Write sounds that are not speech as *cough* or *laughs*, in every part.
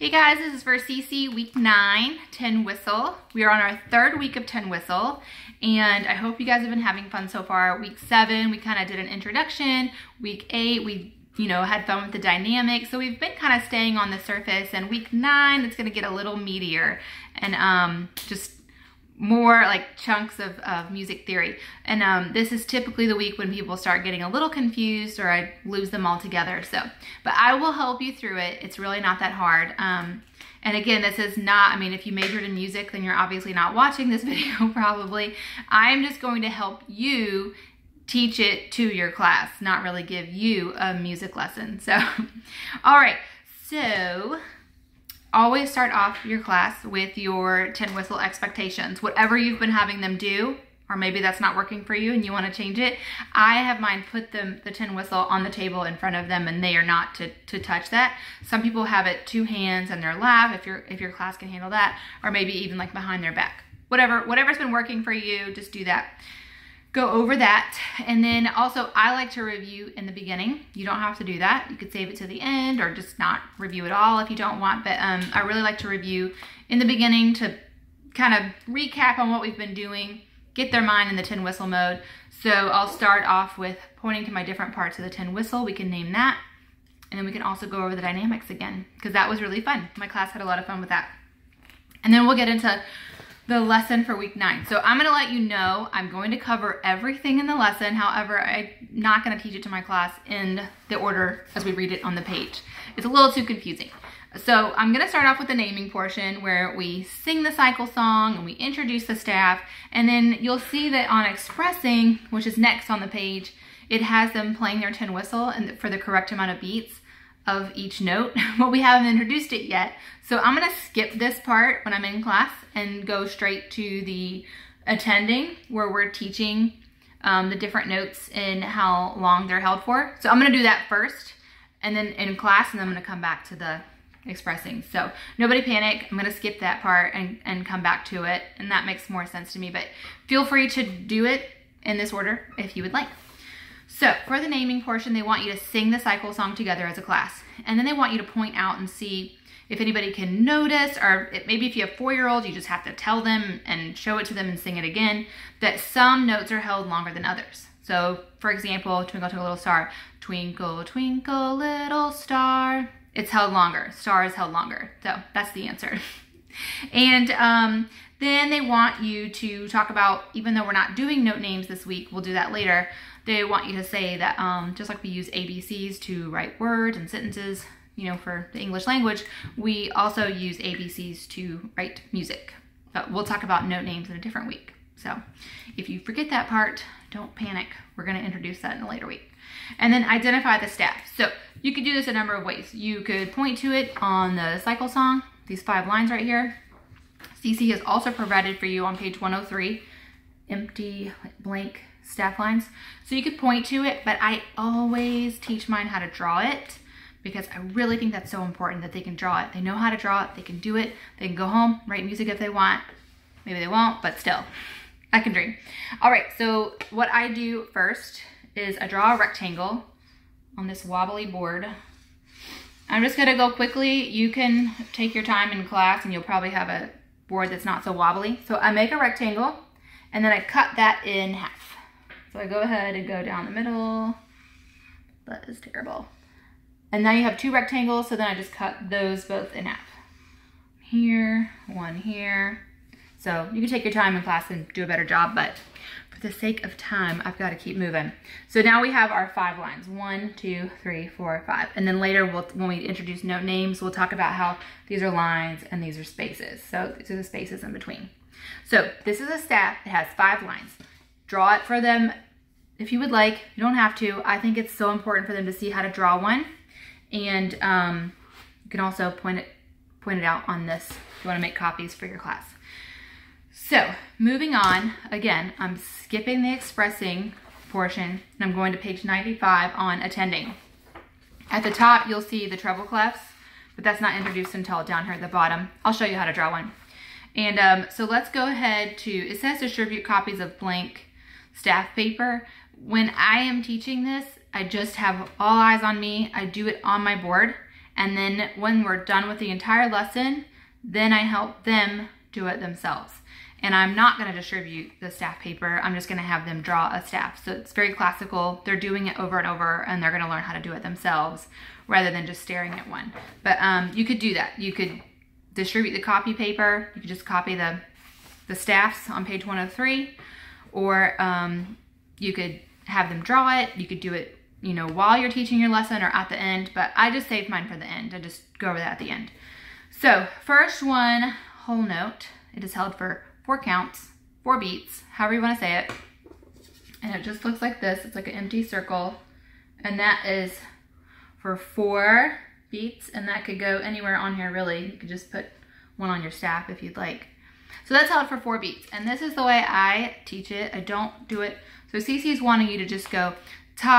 Hey guys, this is for CC week nine, tin whistle. We are on our third week of tin whistle and I hope you guys have been having fun so far. Week seven, we kind of did an introduction. Week eight, we you know, had fun with the dynamics. So we've been kind of staying on the surface and week nine, it's gonna get a little meatier and um, just more like chunks of, of music theory. And um, this is typically the week when people start getting a little confused or I lose them all together. So, but I will help you through it. It's really not that hard. Um, and again, this is not, I mean, if you majored in music, then you're obviously not watching this *laughs* video probably. I'm just going to help you teach it to your class, not really give you a music lesson. So, *laughs* all right, so always start off your class with your tin whistle expectations. Whatever you've been having them do, or maybe that's not working for you and you want to change it. I have mine put them the tin whistle on the table in front of them and they are not to, to touch that. Some people have it two hands in their lap if your if your class can handle that, or maybe even like behind their back. Whatever, whatever's been working for you, just do that go over that. And then also I like to review in the beginning. You don't have to do that. You could save it to the end or just not review at all if you don't want. But um, I really like to review in the beginning to kind of recap on what we've been doing, get their mind in the tin whistle mode. So I'll start off with pointing to my different parts of the tin whistle. We can name that. And then we can also go over the dynamics again because that was really fun. My class had a lot of fun with that. And then we'll get into the lesson for week nine. So I'm gonna let you know I'm going to cover everything in the lesson. However, I'm not gonna teach it to my class in the order as we read it on the page. It's a little too confusing. So I'm gonna start off with the naming portion where we sing the cycle song and we introduce the staff. And then you'll see that on expressing, which is next on the page, it has them playing their tin whistle and for the correct amount of beats of each note, *laughs* but we haven't introduced it yet. So I'm gonna skip this part when I'm in class and go straight to the attending where we're teaching um, the different notes and how long they're held for. So I'm gonna do that first and then in class and then I'm gonna come back to the expressing. So nobody panic, I'm gonna skip that part and, and come back to it and that makes more sense to me, but feel free to do it in this order if you would like. So for the naming portion, they want you to sing the cycle song together as a class. And then they want you to point out and see if anybody can notice, or maybe if you have four-year-olds, you just have to tell them and show it to them and sing it again, that some notes are held longer than others. So for example, Twinkle Twinkle Little Star, Twinkle Twinkle Little Star, it's held longer. Star is held longer. So that's the answer. *laughs* and um, then they want you to talk about, even though we're not doing note names this week, we'll do that later, they want you to say that um, just like we use ABCs to write words and sentences, you know, for the English language, we also use ABCs to write music. But we'll talk about note names in a different week. So if you forget that part, don't panic. We're gonna introduce that in a later week. And then identify the staff. So you could do this a number of ways. You could point to it on the cycle song, these five lines right here. CC has also provided for you on page 103, empty blank staff lines. So you could point to it, but I always teach mine how to draw it because I really think that's so important that they can draw it. They know how to draw it, they can do it, they can go home, write music if they want. Maybe they won't, but still, I can dream. All right, so what I do first is I draw a rectangle on this wobbly board. I'm just gonna go quickly. You can take your time in class and you'll probably have a board that's not so wobbly. So I make a rectangle and then I cut that in half. So I go ahead and go down the middle. That is terrible. And now you have two rectangles, so then I just cut those both in half. Here, one here. So you can take your time in class and do a better job, but for the sake of time, I've got to keep moving. So now we have our five lines. One, two, three, four, five. And then later, we'll, when we introduce note names, we'll talk about how these are lines and these are spaces. So these are the spaces in between. So this is a staff. It has five lines. Draw it for them if you would like. You don't have to. I think it's so important for them to see how to draw one. And um, you can also point it, point it out on this if you want to make copies for your class. So moving on, again, I'm skipping the expressing portion and I'm going to page 95 on attending. At the top, you'll see the treble clefs, but that's not introduced until down here at the bottom. I'll show you how to draw one. And um, so let's go ahead to, it says distribute copies of blank staff paper. When I am teaching this, I just have all eyes on me. I do it on my board And then when we're done with the entire lesson, then I help them do it themselves. And I'm not gonna distribute the staff paper. I'm just gonna have them draw a staff. So it's very classical. They're doing it over and over and they're gonna learn how to do it themselves rather than just staring at one. But um, you could do that. You could distribute the copy paper. You could just copy the, the staffs on page 103 or um, you could have them draw it. You could do it, you know, while you're teaching your lesson or at the end, but I just saved mine for the end. I just go over that at the end. So first one, whole note. It is held for four counts, four beats, however you want to say it. And it just looks like this. It's like an empty circle. And that is for four beats. And that could go anywhere on here, really. You could just put one on your staff if you'd like. So that's held for four beats. And this is the way I teach it. I don't do it. So CC is wanting you to just go ta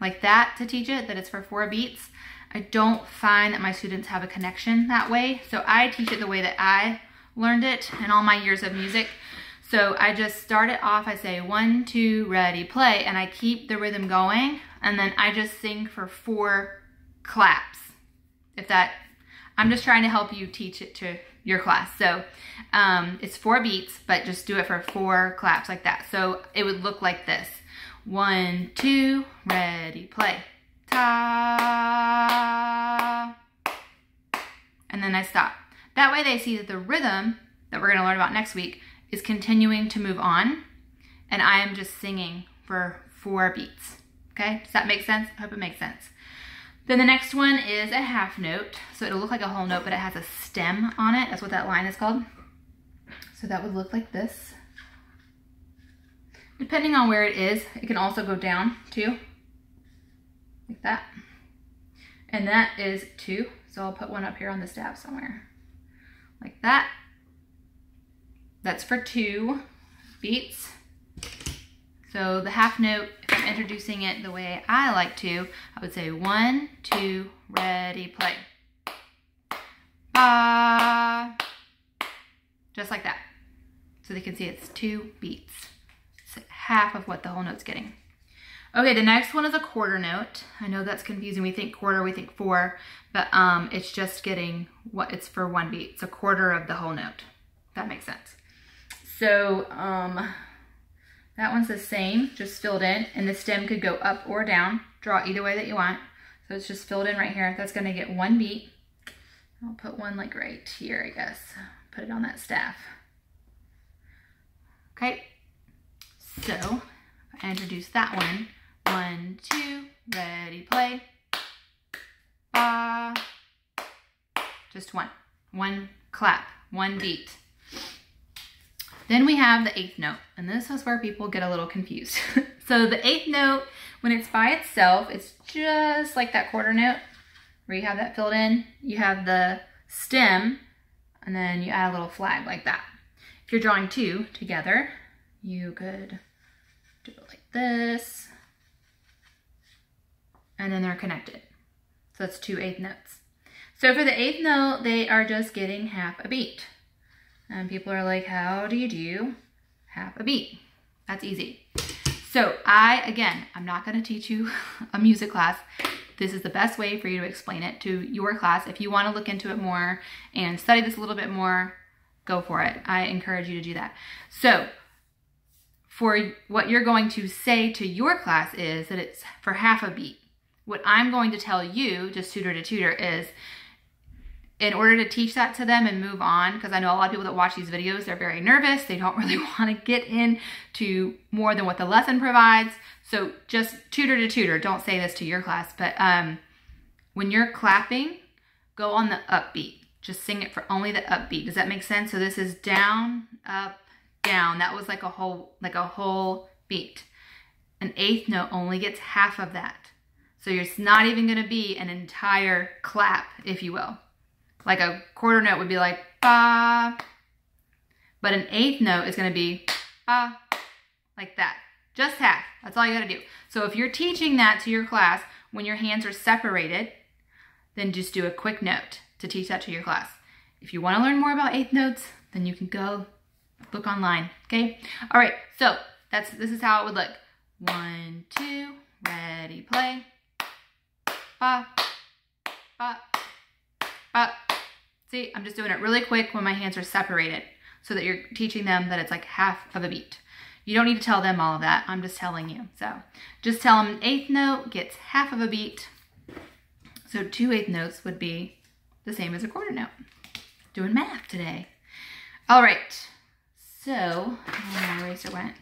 like that to teach it, that it's for four beats. I don't find that my students have a connection that way. So I teach it the way that I learned it in all my years of music. So I just start it off, I say one, two, ready, play, and I keep the rhythm going, and then I just sing for four claps. If that, I'm just trying to help you teach it to your class. So um, it's four beats, but just do it for four claps like that. So it would look like this. One, two, ready, play. Ta. And then I stop. That way they see that the rhythm that we're gonna learn about next week is continuing to move on and I am just singing for four beats. Okay, does that make sense? I hope it makes sense. Then the next one is a half note. So it'll look like a whole note, but it has a stem on it. That's what that line is called. So that would look like this. Depending on where it is, it can also go down too, like that. And that is two. So I'll put one up here on the staff somewhere like that. That's for two beats. So the half note, I'm introducing it the way I like to, I would say one, two, ready, play. Ba. Just like that. So they can see it's two beats. It's half of what the whole note's getting. Okay, the next one is a quarter note. I know that's confusing. We think quarter, we think four, but um, it's just getting what it's for one beat. It's a quarter of the whole note. That makes sense. So um, that one's the same, just filled in, and the stem could go up or down. Draw either way that you want. So it's just filled in right here. That's gonna get one beat. I'll put one like right here, I guess. Put it on that staff. Okay, so I introduce that one. One, two, ready, play. Ba. Just one. One clap, one beat. Then we have the eighth note, and this is where people get a little confused. *laughs* so the eighth note, when it's by itself, it's just like that quarter note where you have that filled in. You have the stem, and then you add a little flag like that. If you're drawing two together, you could do it like this and then they're connected. So that's two eighth notes. So for the eighth note, they are just getting half a beat. And people are like, how do you do half a beat? That's easy. So I, again, I'm not gonna teach you *laughs* a music class. This is the best way for you to explain it to your class. If you wanna look into it more and study this a little bit more, go for it. I encourage you to do that. So for what you're going to say to your class is that it's for half a beat. What I'm going to tell you, just tutor to tutor, is in order to teach that to them and move on, because I know a lot of people that watch these videos, they're very nervous. They don't *laughs* really want to get into more than what the lesson provides. So just tutor to tutor, don't say this to your class, but um, when you're clapping, go on the upbeat. Just sing it for only the upbeat. Does that make sense? So this is down, up, down. That was like a whole, like a whole beat. An eighth note only gets half of that. So it's not even going to be an entire clap, if you will. Like a quarter note would be like ba, but an eighth note is to be ba, like that. Just half. That's all you got to do. So if you're teaching that to your class when your hands are separated, then just do a quick note to teach that to your class. If you want to learn more about eighth notes, then you can go look online. Okay. All right. So that's this is how it would look. One, two, ready, play. ba, ba, ba. See, I'm just doing it really quick when my hands are separated so that you're teaching them that it's like half of a beat. You don't need to tell them all of that. I'm just telling you. So just tell them an eighth note gets half of a beat. So two eighth notes would be the same as a quarter note. Doing math today. All right. So, my eraser went.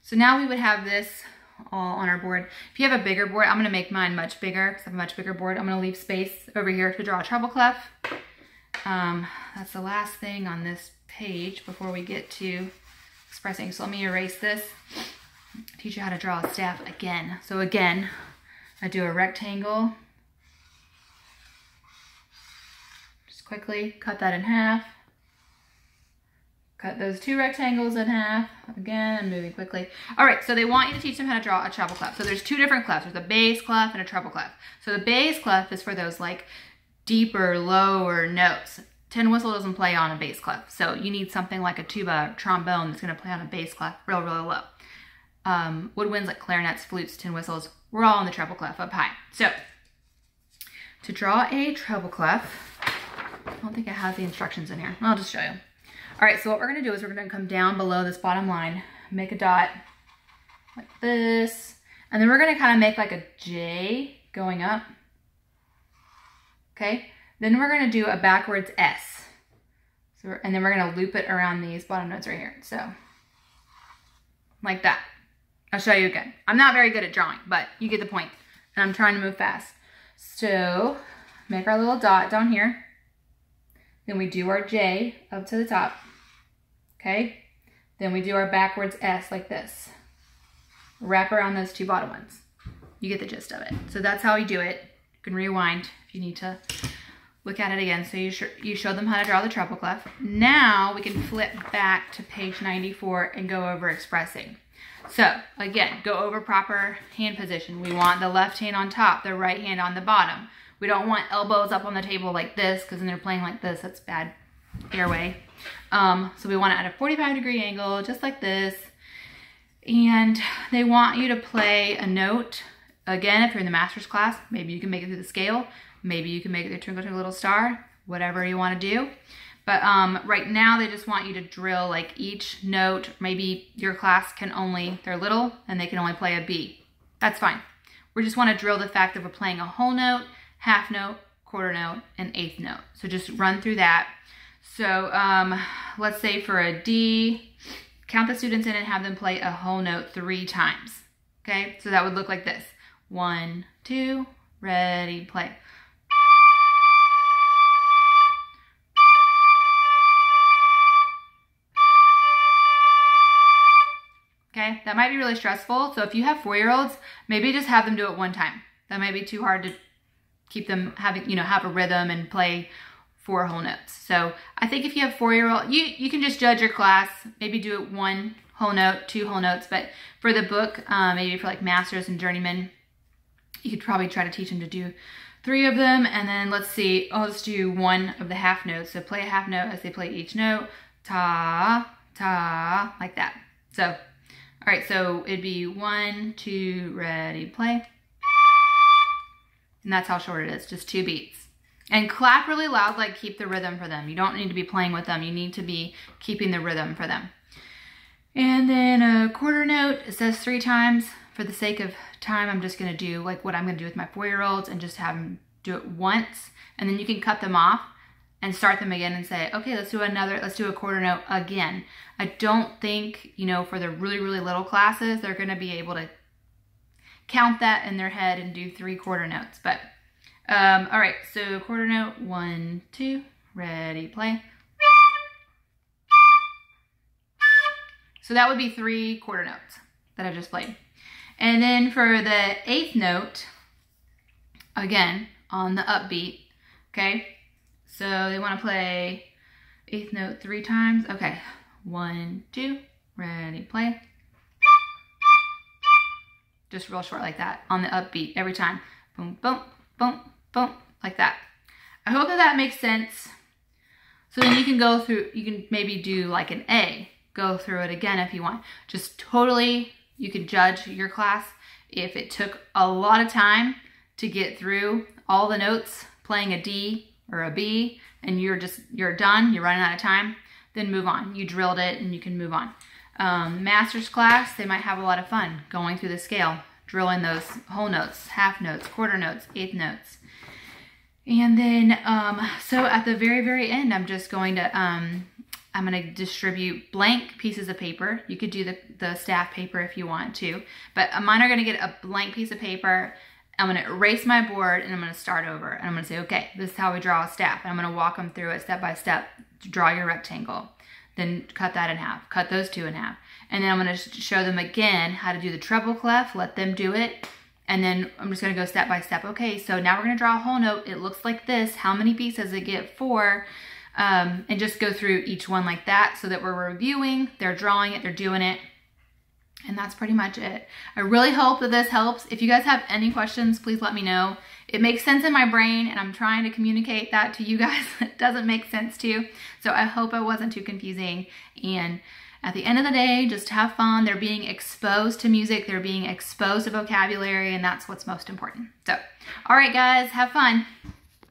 So now we would have this all on our board. If you have a bigger board, I'm gonna make mine much bigger because I have a much bigger board. I'm gonna leave space over here to draw a treble clef. Um, that's the last thing on this page before we get to expressing. So let me erase this. Teach you how to draw a staff again. So again, I do a rectangle. Just quickly cut that in half. Cut those two rectangles in half. Again, moving quickly. All right, so they want you to teach them how to draw a treble clef. So there's two different clefs. There's a bass clef and a treble clef. So the bass clef is for those like deeper, lower notes. Tin whistle doesn't play on a bass clef. So you need something like a tuba or trombone that's gonna play on a bass clef real, real low. Um, woodwinds like clarinets, flutes, tin whistles, we're all on the treble clef up high. So to draw a treble clef, I don't think it has the instructions in here. I'll just show you. All right, so what we're gonna do is we're gonna come down below this bottom line, make a dot like this, and then we're gonna kind of make like a J going up, okay? Then we're gonna do a backwards S. So and then we're gonna loop it around these bottom notes right here. So like that. I'll show you again. I'm not very good at drawing, but you get the point. And I'm trying to move fast. So make our little dot down here. Then we do our J up to the top. Okay? Then we do our backwards S like this. Wrap around those two bottom ones. You get the gist of it. So that's how we do it. Can rewind if you need to look at it again. So you, sh you show them how to draw the treble clef. Now we can flip back to page 94 and go over expressing. So again, go over proper hand position. We want the left hand on top, the right hand on the bottom. We don't want elbows up on the table like this because then they're playing like this. That's bad airway. Um, so we want it at a 45 degree angle, just like this. And they want you to play a note. Again, if you're in the master's class, maybe you can make it through the scale. Maybe you can make it through Twinkle Twinkle Little Star, whatever you want to do. But um, right now they just want you to drill like each note. Maybe your class can only, they're little and they can only play a B. That's fine. We just want to drill the fact that we're playing a whole note, half note, quarter note, and eighth note. So just run through that. So um, let's say for a D, count the students in and have them play a whole note three times. Okay, so that would look like this. One, two, ready, play. Okay, that might be really stressful. So if you have four-year-olds, maybe just have them do it one time. That might be too hard to keep them having, you know, have a rhythm and play four whole notes. So I think if you have four-year-old, you, you can just judge your class, maybe do it one whole note, two whole notes. But for the book, um, maybe for like masters and journeyman, you could probably try to teach them to do three of them. And then let's see, oh, I'll just do one of the half notes. So play a half note as they play each note. Ta, ta, like that. So all right, so it'd be one, two, ready, play. And that's how short it is, just two beats. And clap really loud, like keep the rhythm for them. You don't need to be playing with them. You need to be keeping the rhythm for them. And then a quarter note, it says three times. For the sake of time, I'm just gonna do like what I'm gonna do with my four-year-olds and just have them do it once. And then you can cut them off and start them again and say, okay, let's do another, let's do a quarter note again. I don't think, you know, for the really, really little classes, they're to be able to count that in their head and do three quarter notes. But, um, all right, so quarter note, one, two, ready, play. So that would be three quarter notes that I just played. And then for the eighth note, again, on the upbeat, okay, so they want to play eighth note three times. Okay, one, two, ready, play. Just real short like that on the upbeat every time. Boom, boom, boom, boom, like that. I hope that that makes sense. So then you can go through, you can maybe do like an A, go through it again if you want. Just totally, you can judge your class if it took a lot of time to get through all the notes playing a D or a B and you're just, you're done, you're running out of time, then move on. You drilled it and you can move on. Um, master's class, they might have a lot of fun going through the scale, drilling those whole notes, half notes, quarter notes, eighth notes. And then, um, so at the very, very end, I'm just going to, um, I'm going to distribute blank pieces of paper. You could do the, the staff paper if you want to, but mine are going to get a blank piece of paper. I'm going to erase my board and I'm going to start over. And I'm going to say, okay, this is how we draw a staff. And I'm going to walk them through it step by step to draw your rectangle. Then cut that in half, cut those two in half. And then I'm going to show them again how to do the treble clef, let them do it. And then I'm just going to go step by step. Okay, so now we're going to draw a whole note. It looks like this. How many beats does it get? Four. Um, and just go through each one like that so that we're reviewing, they're drawing it, they're doing it. And that's pretty much it. I really hope that this helps. If you guys have any questions, please let me know. It makes sense in my brain and I'm trying to communicate that to you guys. *laughs* it doesn't make sense to. You. So I hope I wasn't too confusing. And at the end of the day, just have fun. They're being exposed to music. They're being exposed to vocabulary and that's what's most important. So, all right guys, have fun.